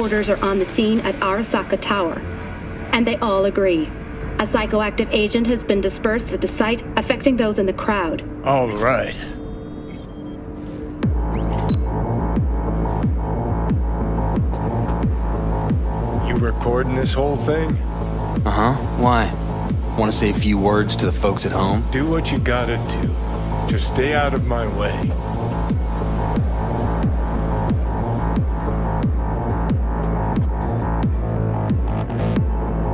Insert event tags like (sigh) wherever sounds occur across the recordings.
reporters are on the scene at Arasaka Tower, and they all agree. A psychoactive agent has been dispersed at the site, affecting those in the crowd. All right. You recording this whole thing? Uh huh. Why? Want to say a few words to the folks at home? Do what you gotta do. Just stay out of my way.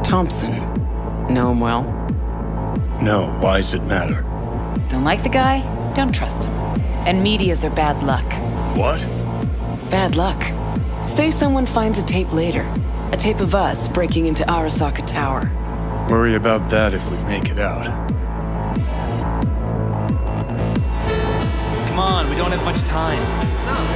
Thompson. Know him well? No, why does it matter? Don't like the guy? Don't trust him. And medias are bad luck. What? Bad luck. Say someone finds a tape later. A tape of us breaking into Arasaka Tower. Worry about that if we make it out. Come on, we don't have much time. Mainframe.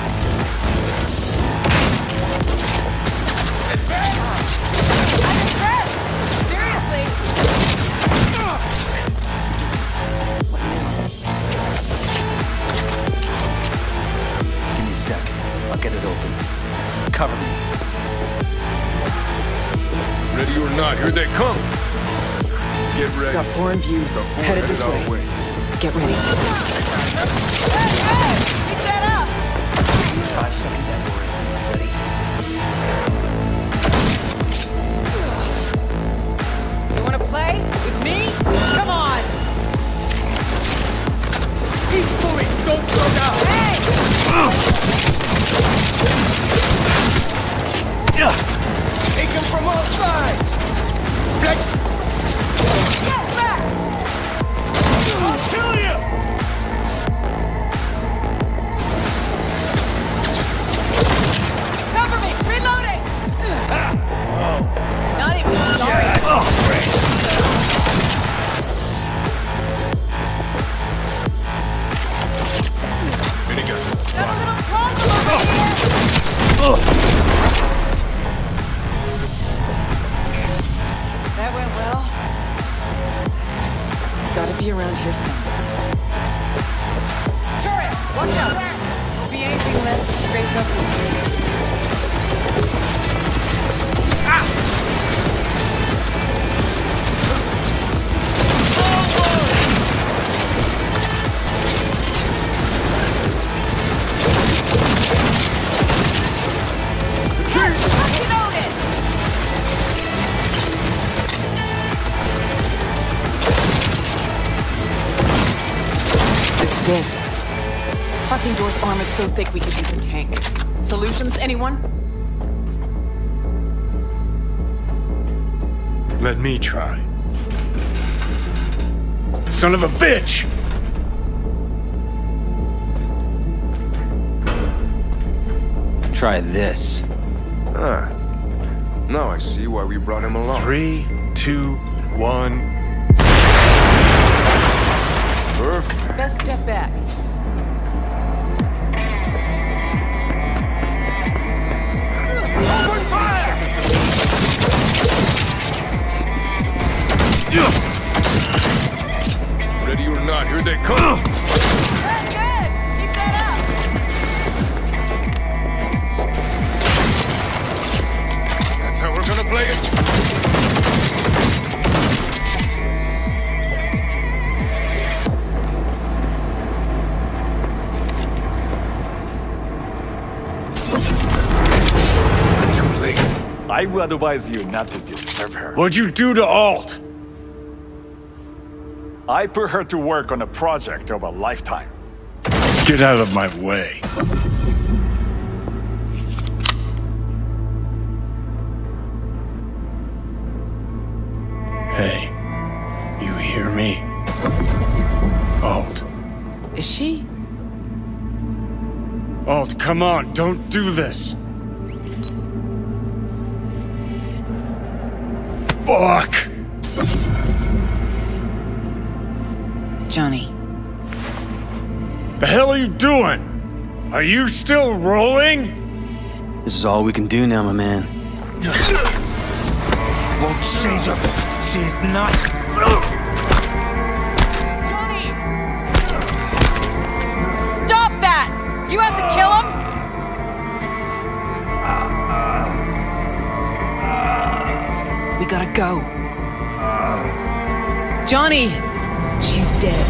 don't! Take them from all sides. Get Fucking door's armored so thick we could use a tank. Solutions, anyone? Let me try. Son of a bitch! Try this. Ah. Now I see why we brought him along. Three, two, one. Perfect. Best step back. Ready or not, here they come. Good, good! Keep that up! That's how we're gonna play it. Too late. I would advise you not to disturb her. What'd you do to Alt? I put her to work on a project of a lifetime. Get out of my way. Hey, you hear me? Alt. Is she? Alt, come on, don't do this. Fuck! Johnny. The hell are you doing? Are you still rolling? This is all we can do now, my man. (laughs) Won't change her. She's not. Johnny! Stop that! You have to kill him? We gotta go. Johnny! She's dead.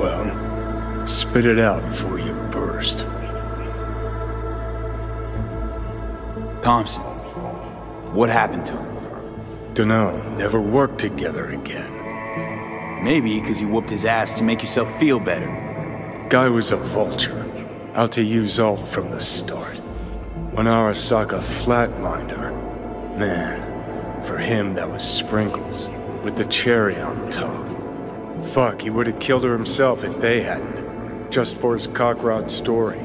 Well, spit it out before you burst. Thompson, what happened to him? Dunno, never worked together again. Maybe because you whooped his ass to make yourself feel better. Guy was a vulture, out to use Alt from the start. When Arasaka flatlined her, man, for him that was sprinkles, with the cherry on top. Fuck, he would have killed her himself if they hadn't, just for his cockrod story.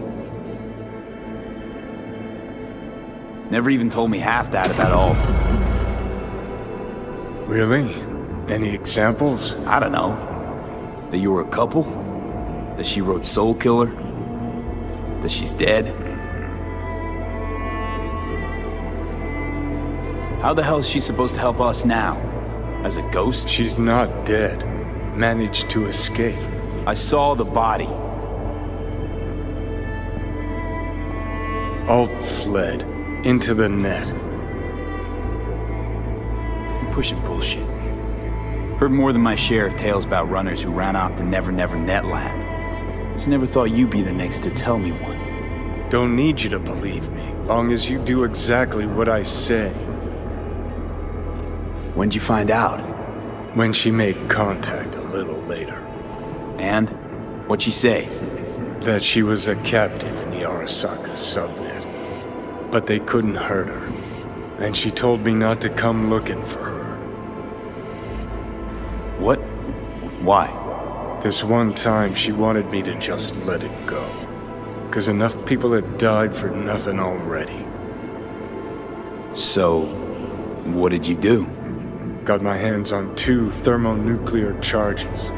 Never even told me half that about Alt. Really? Any examples? I don't know. That you were a couple? That she wrote Soul Killer? That she's dead? How the hell is she supposed to help us now? As a ghost? She's not dead. Managed to escape. I saw the body. Alt fled. Into the net. You're pushing bullshit. Heard more than my share of tales about runners who ran off the Never Never Net Netland. Just never thought you'd be the next to tell me one. Don't need you to believe me, long as you do exactly what I say. When'd you find out? When she made contact a little later. And? What'd she say? That she was a captive in the Arasaka subnet. But they couldn't hurt her. And she told me not to come looking for her. What? Why? This one time she wanted me to just let it go. Cause enough people had died for nothing already. So, what did you do? Got my hands on two thermonuclear charges.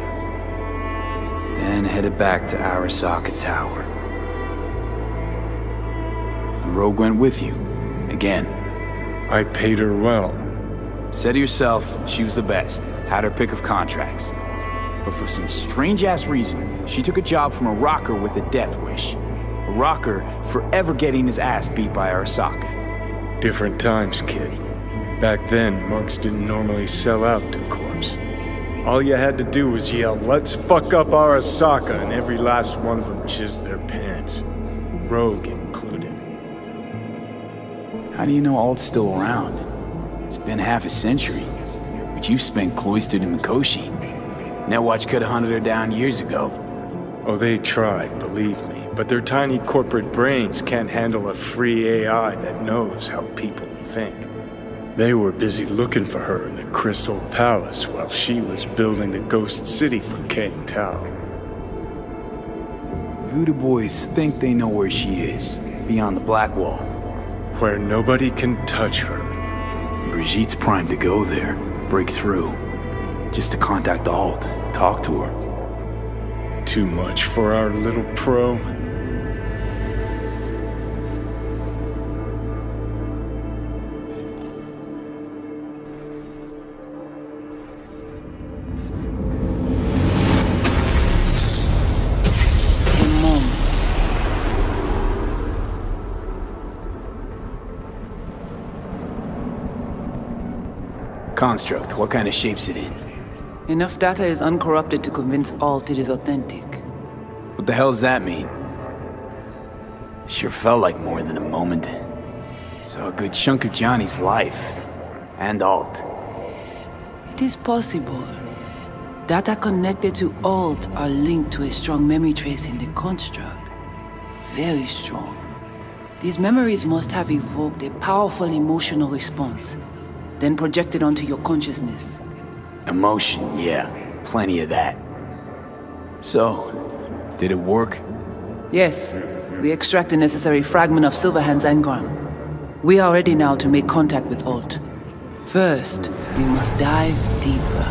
Then headed back to Arasaka Tower. The rogue went with you. Again. I paid her well. Said to yourself she was the best. Had her pick of contracts. But for some strange-ass reason, she took a job from a rocker with a death wish. A rocker forever getting his ass beat by Arasaka. Different times, kid. Back then, marks didn't normally sell out to corpos. All you had to do was yell, let's fuck up Arasaka, and every last one of them jizzed their pants. Rogue included. How do you know Alt's still around? It's been half a century. But you've spent cloistered in Mikoshi. Netwatch could have hunted her down years ago. Oh, they tried, believe me. But their tiny corporate brains can't handle a free AI that knows how people think. They were busy looking for her in the Crystal Palace while she was building the Ghost City for Kang Tao. Voodoo boys think they know where she is, beyond the Blackwall. Where nobody can touch her. Brigitte's primed to go there, break through. Just to contact the Alt, talk to her. Too much for our little pro. Construct, what kind of shape's it in? Enough data is uncorrupted to convince Alt it is authentic. What the hell does that mean? Sure felt like more than a moment. Saw a good chunk of Johnny's life. And Alt. It is possible. Data connected to Alt are linked to a strong memory trace in the construct. Very strong. These memories must have evoked a powerful emotional response, then projected onto your consciousness. Emotion, yeah. Plenty of that. So, did it work? Yes. We extract the necessary fragment of Silverhand's engram. We are ready now to make contact with Alt. First, we must dive deeper.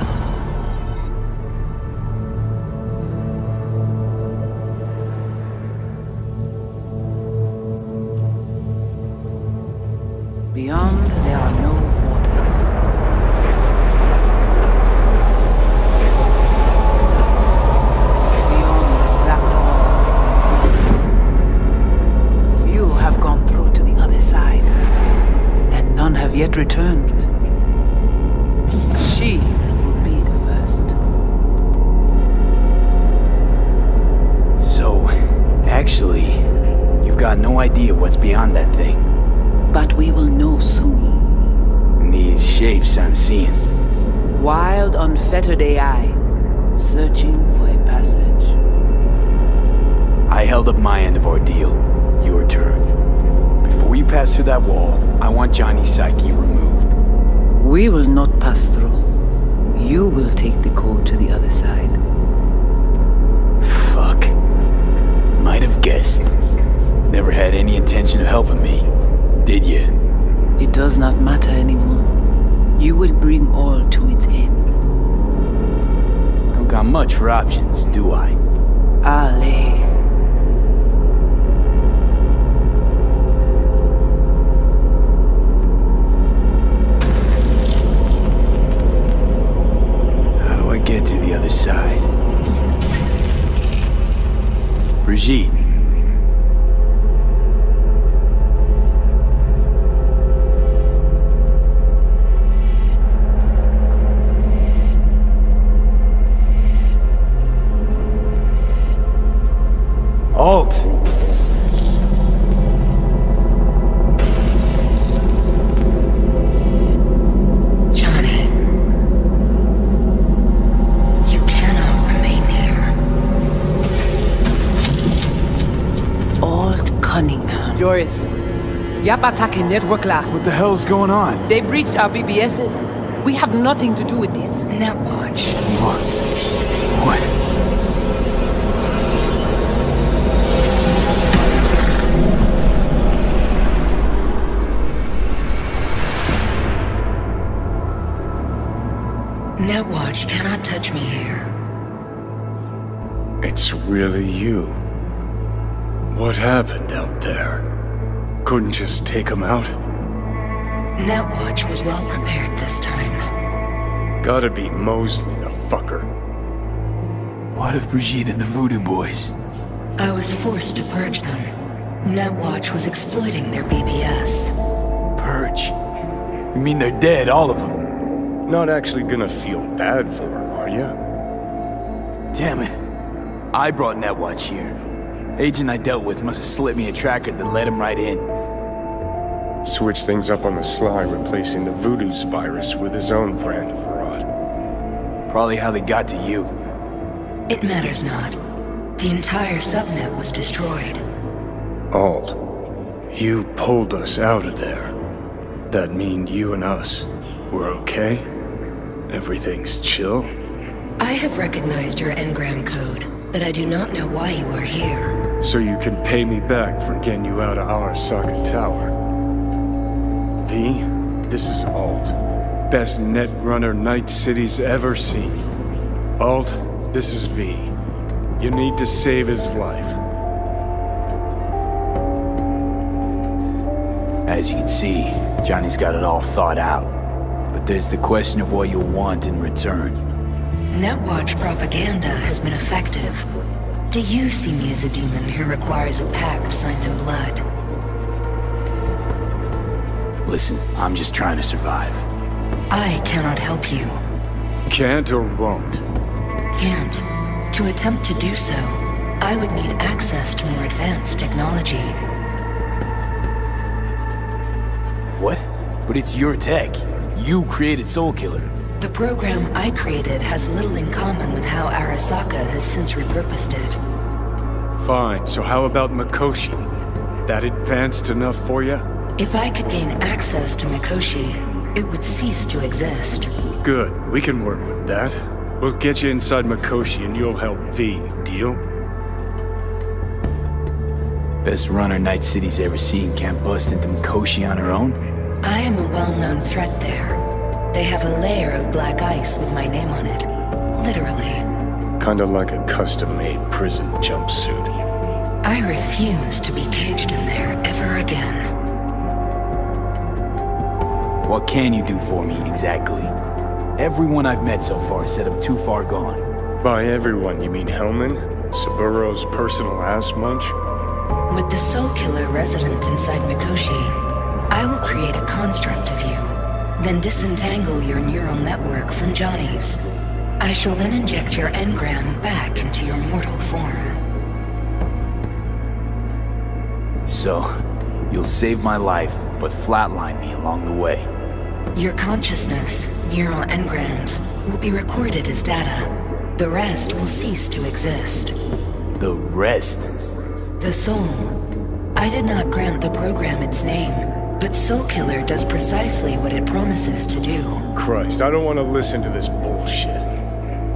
Beyond, there are no Wild, unfettered AI, searching for a passage. I held up my end of our deal. Your turn. Before you pass through that wall, I want Johnny's psyche removed. We will not pass through. You will take the code to the other side. Fuck. Might have guessed. Never had any intention of helping me, did you? It does not matter anymore. You will bring all to its end. Don't got much for options, do I? Ali. How do I get to the other side? Brigitte. Alt! Johnny. You cannot remain here. Alt Cunningham. Joris. Yap attacking network lab. What the hell's going on? They breached our BBSs. We have nothing to do with this. Netwatch. Netwatch cannot touch me here. It's really you. What happened out there? Couldn't just take him out? Netwatch was well prepared this time. Gotta be Mosley, the fucker. What of Brigitte and the Voodoo Boys? I was forced to purge them. Netwatch was exploiting their BBS. Purge? You mean they're dead, all of them? Not actually gonna feel bad for him, are you? Damn it. I brought Netwatch here. Agent I dealt with must have slipped me a tracker that led him right in. Switch things up on the sly, replacing the Voodoo's virus with his own brand of fraud. Probably how they got to you. It matters not. The entire subnet was destroyed. Alt, you pulled us out of there. That mean you and us were okay? Everything's chill? I have recognized your engram code, but I do not know why you are here. So you can pay me back for getting you out of Arasaka Tower. V, this is Alt. Best netrunner Night City's ever seen. Alt, this is V. You need to save his life. As you can see, Johnny's got it all thought out. But there's the question of what you'll want in return. Netwatch propaganda has been effective. Do you see me as a demon who requires a pact signed in blood? Listen, I'm just trying to survive. I cannot help you. Can't or won't? Can't. To attempt to do so, I would need access to more advanced technology. What? But it's your tech. You created Soul Killer. The program I created has little in common with how Arasaka has since repurposed it. Fine, so how about Mikoshi? That advanced enough for you? If I could gain access to Mikoshi, it would cease to exist. Good, we can work with that. We'll get you inside Mikoshi and you'll help V, deal? Best runner Night City's ever seen can't bust into Mikoshi on her own. I am a well-known threat there. They have a layer of black ice with my name on it. Literally. Kinda like a custom-made prison jumpsuit. I refuse to be caged in there ever again. What can you do for me, exactly? Everyone I've met so far said I'm too far gone. By everyone, you mean Hellman? Saburo's personal ass munch? With the Soul Killer resident inside Mikoshi, I will create a construct of you, then disentangle your neural network from Johnny's. I shall then inject your engram back into your mortal form. So, you'll save my life, but flatline me along the way. Your consciousness, neural engrams, will be recorded as data. The rest will cease to exist. The rest? The soul. I did not grant the program its name, but Soul Killer does precisely what it promises to do. Christ, I don't want to listen to this bullshit.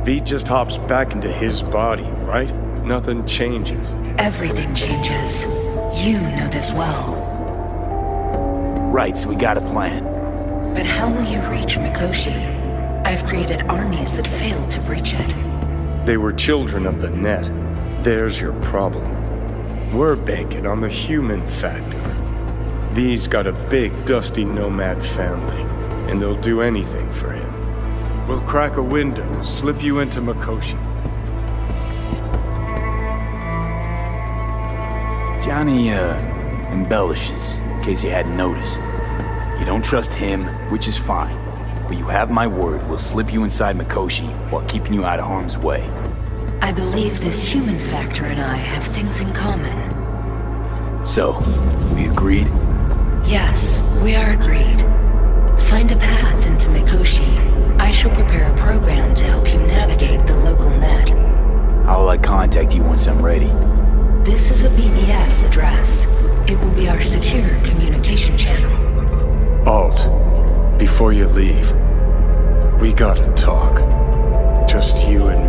V just hops back into his body, right? Nothing changes. Everything changes. You know this well. Right, so we got a plan. But how will you reach Mikoshi? I've created armies that failed to breach it. They were children of the net. There's your problem. We're banking on the human factor. V's got a big, dusty nomad family, and they'll do anything for him. We'll crack a window, slip you into Mikoshi. Johnny, uh, embellishes, in case you hadn't noticed. You don't trust him, which is fine. But you have my word, we'll slip you inside Mikoshi while keeping you out of harm's way. I believe this human factor and I have things in common. So, we agreed? Yes, we are agreed. Find a path into Mikoshi. I shall prepare a program to help you navigate the local net. How will I uh, contact you once I'm ready? This is a BBS address. It will be our secure communication channel. Alt, before you leave, we gotta talk. Just you and